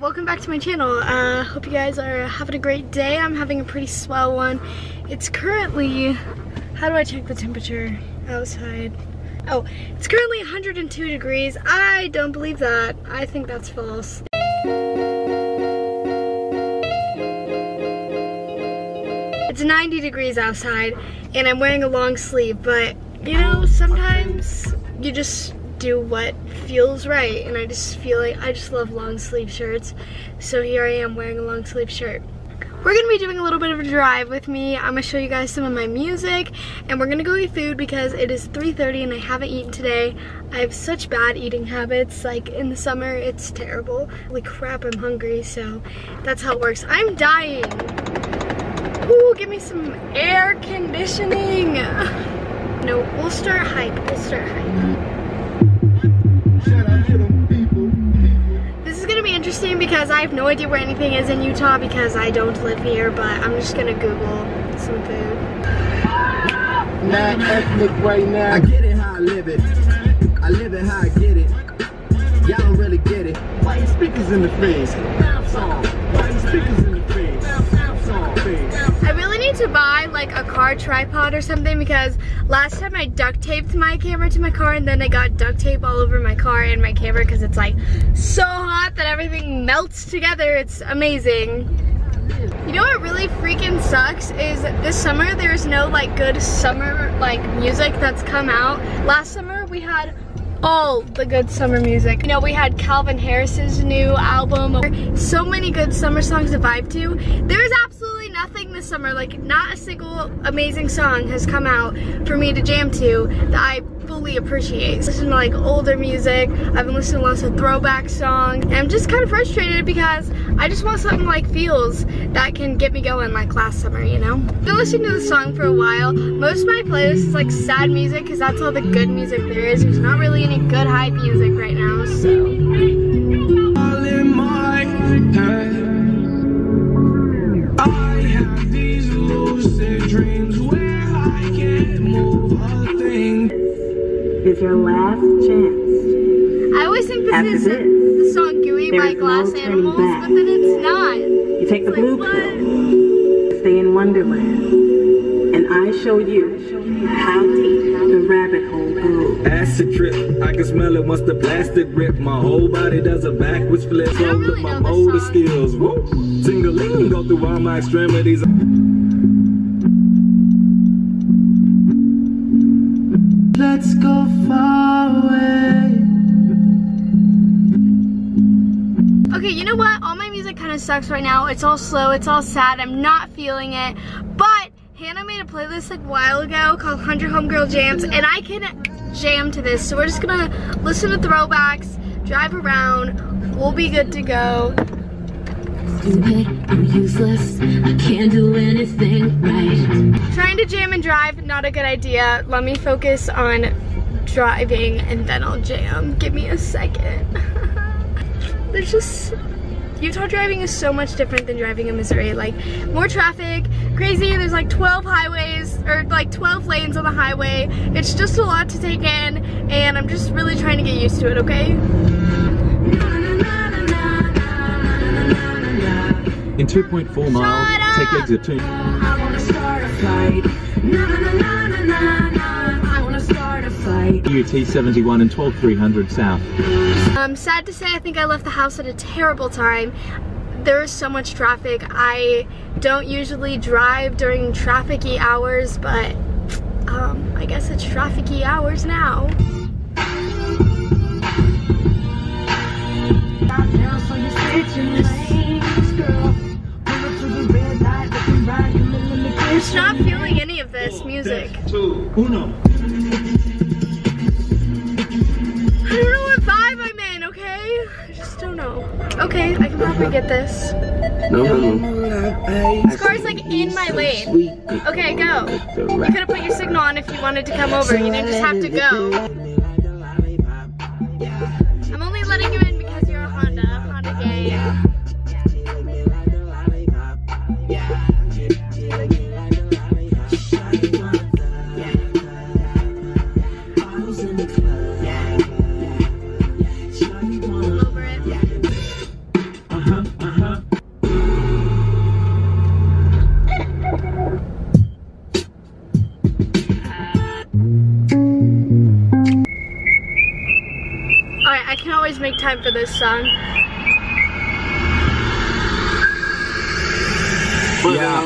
welcome back to my channel. Uh, hope you guys are having a great day. I'm having a pretty swell one. It's currently, how do I check the temperature outside? Oh, it's currently 102 degrees. I don't believe that. I think that's false. It's 90 degrees outside and I'm wearing a long sleeve, but you know, sometimes you just do what feels right and I just feel like I just love long sleeve shirts. So here I am wearing a long sleeve shirt. We're gonna be doing a little bit of a drive with me. I'm gonna show you guys some of my music and we're gonna go eat food because it is 3:30 and I haven't eaten today. I have such bad eating habits. Like in the summer it's terrible. Like crap I'm hungry. So that's how it works. I'm dying. Ooh, give me some air conditioning. No we'll start hype. We'll start hype because I have no idea where anything is in Utah because I don't live here, but I'm just gonna Google some food. Not ethnic right now. I get it how I live it. I live it how I get it. Y'all don't really get it. White speakers in the face. Song. White speakers in the face. To buy like a car tripod or something because last time I duct taped my camera to my car and then I got duct tape all over my car and my camera because it's like so hot that everything melts together. It's amazing. You know what really freaking sucks is this summer there's no like good summer like music that's come out. Last summer we had all the good summer music. You know, we had Calvin Harris's new album. So many good summer songs to vibe to. There's absolutely nothing this summer, like not a single amazing song has come out for me to jam to that I fully appreciate. Listen to like older music. I've been listening to lots of throwback songs. And I'm just kind of frustrated because I just want something like feels that can get me going like last summer, you know? I've been listening to the song for a while. Most of my playlist is like sad music because that's all the good music there is. There's not really any good hype music right now, so. Is your last chance. I always think this After is this, the song Gooey by there's no Glass Animals, back. but then it's not. You take the It's blue like, pill, stay in Wonderland, and I show you how deep the rabbit hole goes. Acid trip, I can smell it once the plastic rip. My whole body does a backwards flip. I So look really my motor skills. Woo! Tingling, go through all my extremities. Know what? All my music kind of sucks right now. It's all slow, it's all sad. I'm not feeling it. But Hannah made a playlist like a while ago called 100 Homegirl Jams, and I can jam to this. So we're just gonna listen to throwbacks, drive around. We'll be good to go. stupid, I'm useless, I can't do anything right. Trying to jam and drive, not a good idea. Let me focus on driving and then I'll jam. Give me a second. There's just, Utah driving is so much different than driving in Missouri. Like, more traffic, crazy, there's like 12 highways, or like 12 lanes on the highway. It's just a lot to take in, and I'm just really trying to get used to it, okay? In 2.4 miles, take exit 2. UT 71 and 12300 south. Um, sad to say, I think I left the house at a terrible time. There is so much traffic. I don't usually drive during trafficy hours, but um, I guess it's trafficy hours now. I'm just not feeling any of this music. Two, uno. Okay, I can probably get this. No, no. no. This car's like in my lane. Okay, go. You could have put your signal on if you wanted to come over. You didn't just have to go. I can always make time for this song. Yeah,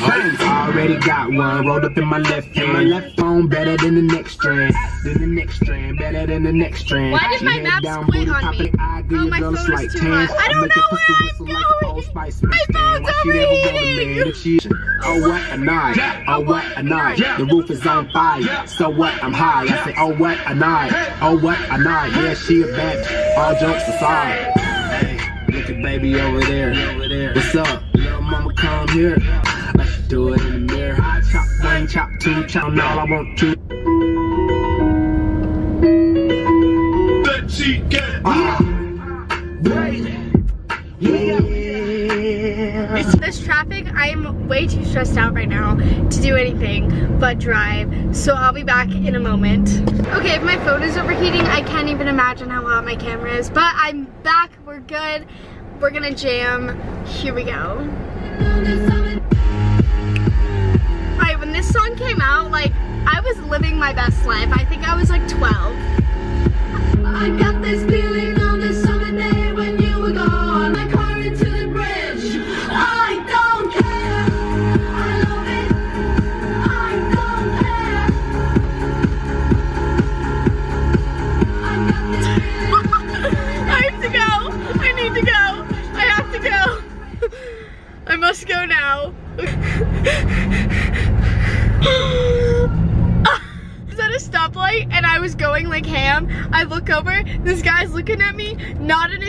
I already got one rolled up in my left hand. My left phone better than the next strand. Than the next strand, better than the next strand. Why did my head maps down, quit booty on me? Oh, my phone is too tan. hot. I don't make know the pussy where whistle I'm like the going. Old Spice My Mustang. phone's Why she never want a overheating. man if she Oh what a night, oh what a night. The roof is on fire, so what? I'm high. I say, oh what a night, oh what a night. Yeah, she a bad. All jokes aside. Hey, look at baby over there. Over there. What's up, little mama? Come here. Let's do it in the mirror. I chop one, chop two, chop all I want to. Ah. Yeah. This, this traffic, I'm way too stressed out right now to do anything but drive. So I'll be back in a moment. Okay, if my phone is overheating, I can't even imagine how hot my camera is. But I'm back, we're good. We're gonna jam. Here we go. Alright, when this song came out, like, I was living my best life. I think I was like 12. I got this feeling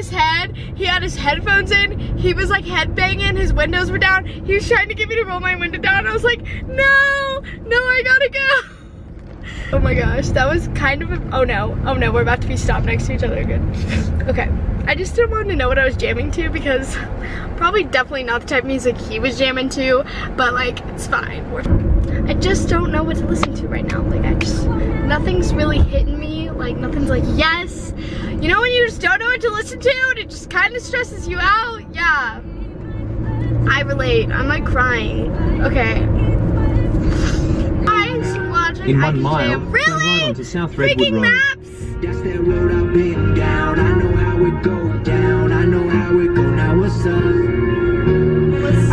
his head. He had his headphones in. He was like head banging. His windows were down. He was trying to get me to roll my window down. I was like, no, no, I gotta go. Oh my gosh, that was kind of a, oh no, oh no, we're about to be stopped next to each other again. okay, I just didn't want to know what I was jamming to because probably definitely not the type of music he was jamming to, but like, it's fine. I just don't know what to listen to right now. Like, I just, nothing's really hitting me. Like, nothing's like, yes. You know when you just don't know what to listen to and it just kind of stresses you out? Yeah. I relate. I'm like crying. Okay. I'm so. In I one can mile, jam. turn Really? right onto South Redwood Freaking Road. maps. That's that road I've been down. I know how it go down. I know how it go. Now what's up?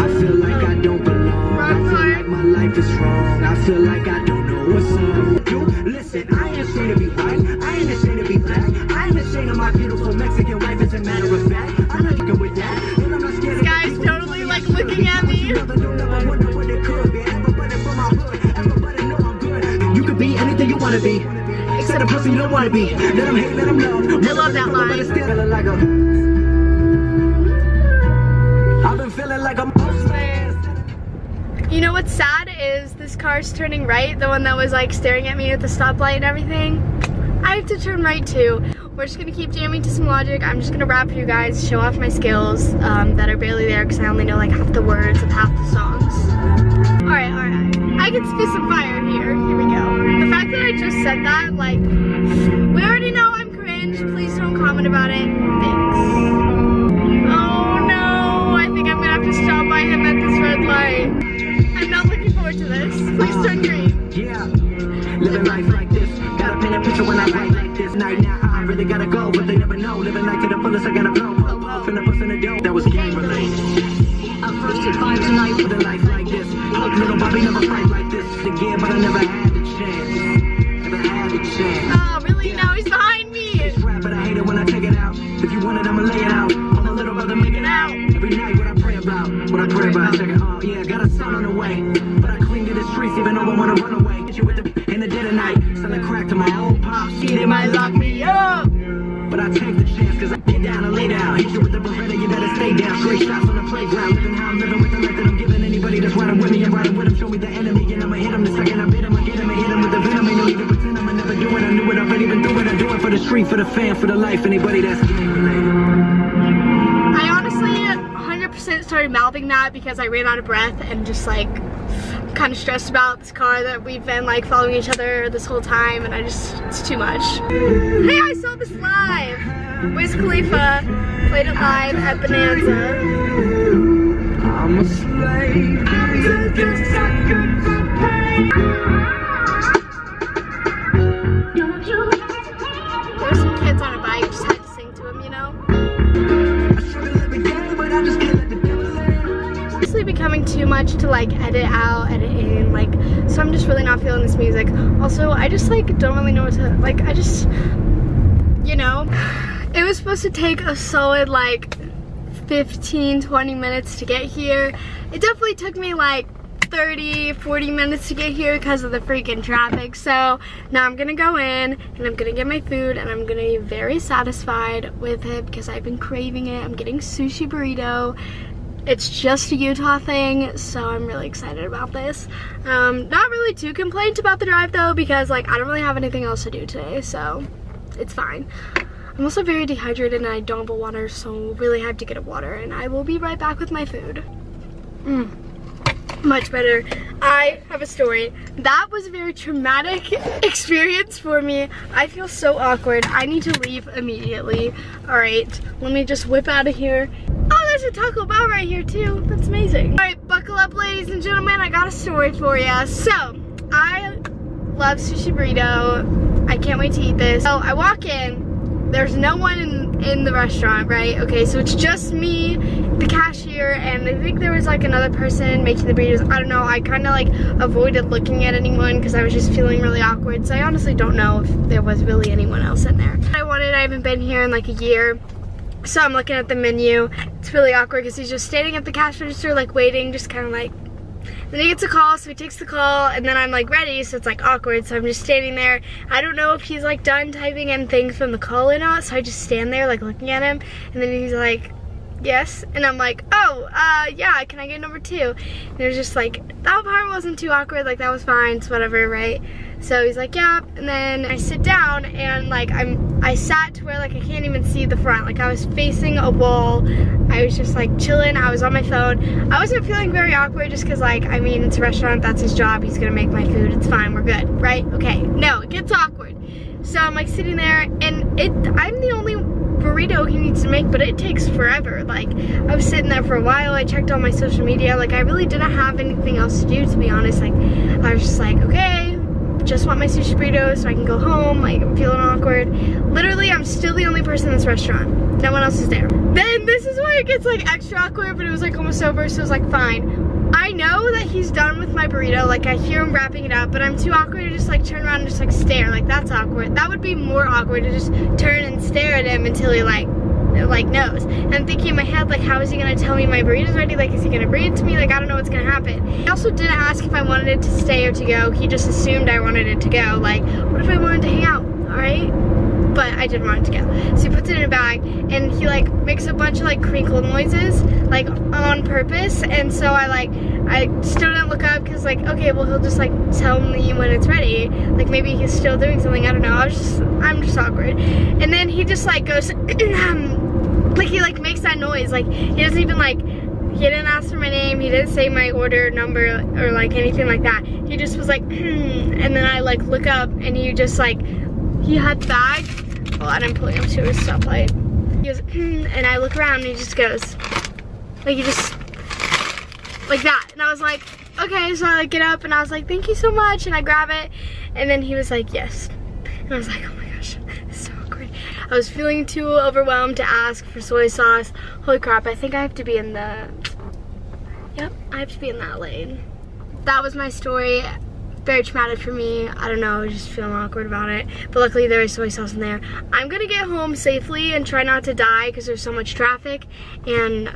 I feel like I don't belong. I feel like my life is wrong. I feel like I don't know what's up. You listen, I ain't ashamed to be white. I ain't ashamed to be black. I ain't ashamed of my beautiful Mexican wife. As a matter of fact, I'm not with that. And I'm not scared This guy's totally like looking at me. you never wonder what it could be. Everybody from my hood, everybody know I'm good. You could be anything you wanna be. Except a person you don't wanna be. Let them hate, let them know. I love that line. Car's turning right, the one that was like staring at me at the stoplight and everything. I have to turn right too. We're just gonna keep jamming to some logic. I'm just gonna rap for you guys, show off my skills um, that are barely there because I only know like half the words of half the songs. Alright, alright. I can spit some fire here. Here we go. The fact that I just said that, like, we already know I'm cringe. Please don't comment about it. Thanks. Oh no, I think I'm gonna have to stop by him at this red light. A picture when I write like this. Night now, I really gotta go, but they never know. Living life to the fullest, I gotta blow. blow, blow. Might lock me up. But I take the chance, cause I get down and lay down. Hit you with the Beretta, you better stay down. Straight shots on the playground. Living how I'm living with the that I'm giving anybody that's riding with me. I'm riding with them, show me the enemy, and I'ma hit him the second I bit him. I get him and hit him with the venom. Ain't no to pretend I'ma never do it. I knew it, already been through it. I do it for the street, for the fan, for the life. Anybody that's related. I honestly 100% started mouthing that because I ran out of breath and just like kind of stressed about this car that we've been like following each other this whole time and I just, it's too much. Hey, I saw this live. Wiz Khalifa played it live at Bonanza. I'm a slave. There were some kids on a bike just too much to like edit out, edit in, like, so I'm just really not feeling this music. Also, I just like don't really know what to, like, I just, you know, it was supposed to take a solid like 15, 20 minutes to get here. It definitely took me like 30, 40 minutes to get here because of the freaking traffic. So now I'm gonna go in and I'm gonna get my food and I'm gonna be very satisfied with it because I've been craving it. I'm getting sushi burrito. It's just a Utah thing, so I'm really excited about this. Um, not really too complained about the drive though because like I don't really have anything else to do today, so it's fine. I'm also very dehydrated and I don't have a water, so really have to get a water and I will be right back with my food. Mm much better. I have a story. That was a very traumatic experience for me. I feel so awkward. I need to leave immediately. All right, let me just whip out of here. A Taco Bell right here too. That's amazing. All right, buckle up ladies and gentlemen. I got a story for you. So, I love sushi burrito. I can't wait to eat this. So I walk in, there's no one in, in the restaurant, right? Okay, so it's just me, the cashier, and I think there was like another person making the burritos. I don't know, I kind of like avoided looking at anyone because I was just feeling really awkward. So I honestly don't know if there was really anyone else in there. I wanted, I haven't been here in like a year. So I'm looking at the menu. It's really awkward because he's just standing at the cash register like waiting, just kind of like then he gets a call, so he takes the call, and then I'm like ready, so it's like awkward, so I'm just standing there. I don't know if he's like done typing in things from the call or not, so I just stand there like looking at him, and then he's like, yes, and I'm like, oh, uh, yeah, can I get number two? And it was just like, that part wasn't too awkward, like that was fine, it's whatever, right? So he's like, yeah, and then I sit down and like I'm, I sat to where like I can't even see the front. Like I was facing a wall. I was just like chilling. I was on my phone. I wasn't feeling very awkward just cause like, I mean, it's a restaurant, that's his job. He's gonna make my food, it's fine, we're good, right? Okay, no, it gets awkward. So I'm like sitting there and it, I'm the only burrito he needs to make, but it takes forever. Like, I was sitting there for a while, I checked all my social media, like I really didn't have anything else to do, to be honest. Like, I was just like, okay, just want my sushi burrito so I can go home. Like, I'm feeling awkward. Literally, I'm still the only person in this restaurant. No one else is there. Then this is why it gets like extra awkward, but it was like almost over, so it was like fine. I know that he's done with my burrito, like I hear him wrapping it up, but I'm too awkward to just like turn around and just like stare, like that's awkward. That would be more awkward to just turn and stare at him until he like like knows. And I'm thinking in my head, like, how is he gonna tell me my burrito's ready? Like, is he gonna bring it to me? Like, I don't know what's gonna happen. He also didn't ask if I wanted it to stay or to go. He just assumed I wanted it to go. Like, what if I wanted to hang out, all right? But I did want it to go. So he puts it in and he like makes a bunch of like crinkle noises, like on purpose. And so I like, I still didn't look up because like, okay, well he'll just like tell me when it's ready. Like maybe he's still doing something, I don't know. I was just, I'm just awkward. And then he just like goes, like he like makes that noise like he doesn't even like he didn't ask for my name he didn't say my order number or like anything like that he just was like and then I like look up and he just like he had bag well I didn't pull him to his stoplight goes hmm, and I look around and he just goes like he just like that. And I was like okay so I get up and I was like thank you so much and I grab it. And then he was like yes. And I was like oh my gosh it's so awkward I was feeling too overwhelmed to ask for soy sauce. Holy crap I think I have to be in the yep I have to be in that lane. That was my story very traumatic for me. I don't know, just feeling awkward about it. But luckily there is soy sauce in there. I'm gonna get home safely and try not to die because there's so much traffic. And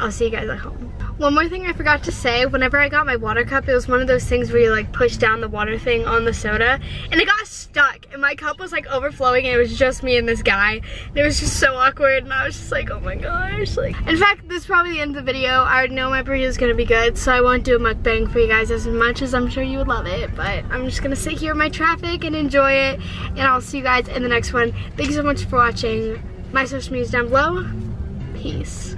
I'll see you guys at home. One more thing I forgot to say, whenever I got my water cup, it was one of those things where you like push down the water thing on the soda and it got stuck and my cup was like overflowing and it was just me and this guy. And it was just so awkward and I was just like, oh my gosh. Like, In fact, this is probably the end of the video. I know my burrito is gonna be good, so I won't do a mukbang for you guys as much as I'm sure you would love it, but I'm just gonna sit here in my traffic and enjoy it and I'll see you guys in the next one. Thank you so much for watching. My social media is down below. Peace.